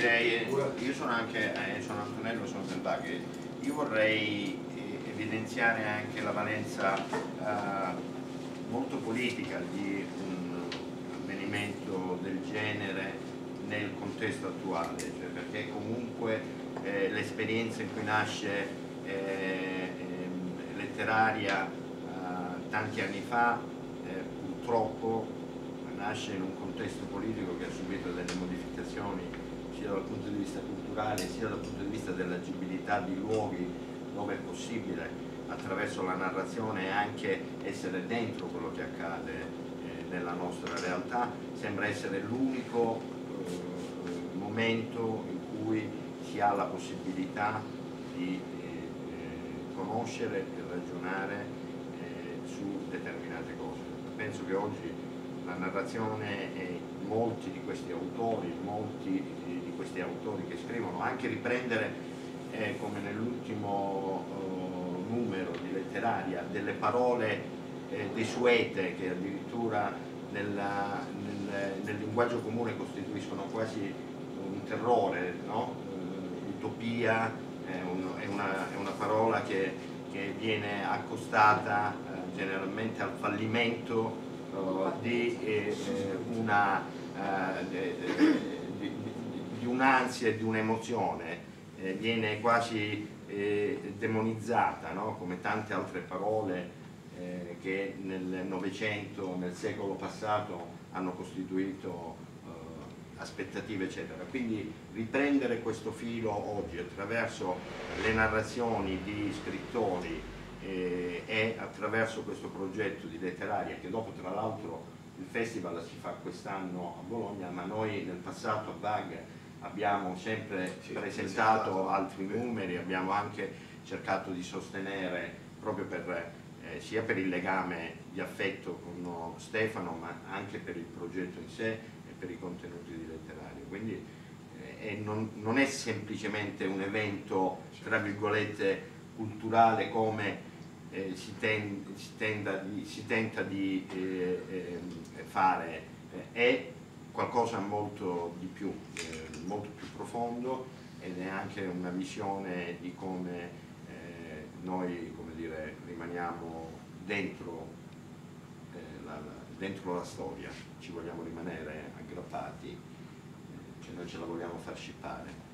direi, io sono anche, eh, sono Antonello, sono Selvaghi, io vorrei eh, evidenziare anche la valenza eh, molto politica di un avvenimento del genere nel contesto attuale, cioè perché comunque eh, l'esperienza in cui nasce eh, ehm, letteraria eh, tanti anni fa purtroppo nasce in un contesto politico che ha subito delle modificazioni sia dal punto di vista culturale sia dal punto di vista dell'agibilità di luoghi dove è possibile attraverso la narrazione anche essere dentro quello che accade eh, nella nostra realtà, sembra essere l'unico eh, momento in cui si ha la possibilità di eh, conoscere e ragionare su determinate cose. Penso che oggi la narrazione e molti di questi autori, molti di questi autori che scrivono, anche riprendere eh, come nell'ultimo eh, numero di letteraria delle parole eh, desuete che addirittura nella, nel, nel, linguaggio comune costituiscono quasi un terrore, no? Eh, utopia è, un, è, una, è, una, parola che, che viene accostata eh, generalmente al fallimento di, una, di, di un'ansia e di un'emozione eh, viene quasi eh, demonizzata no? come tante altre parole eh, che nel Novecento, nel secolo passato hanno costituito eh, aspettative eccetera. Quindi riprendere questo filo oggi attraverso le narrazioni di scrittori eh, e attraverso questo progetto di letteraria che dopo tra l'altro il festival si fa quest'anno a Bologna ma noi nel passato a BAG abbiamo sempre sì, presentato altri numeri, abbiamo anche cercato di sostenere proprio per, eh, sia per il legame di affetto con Stefano ma anche per il progetto in sé e per i contenuti di letterario. Quindi eh, non, non è semplicemente un evento tra virgolette culturale come eh, si, ten, si, di, si, tenta di eh, eh, fare eh, è qualcosa molto di più, eh, molto più profondo ed è anche una visione di come noi come dire, rimaniamo dentro la, dentro la storia, ci vogliamo rimanere aggrappati, cioè noi ce la vogliamo far scippare.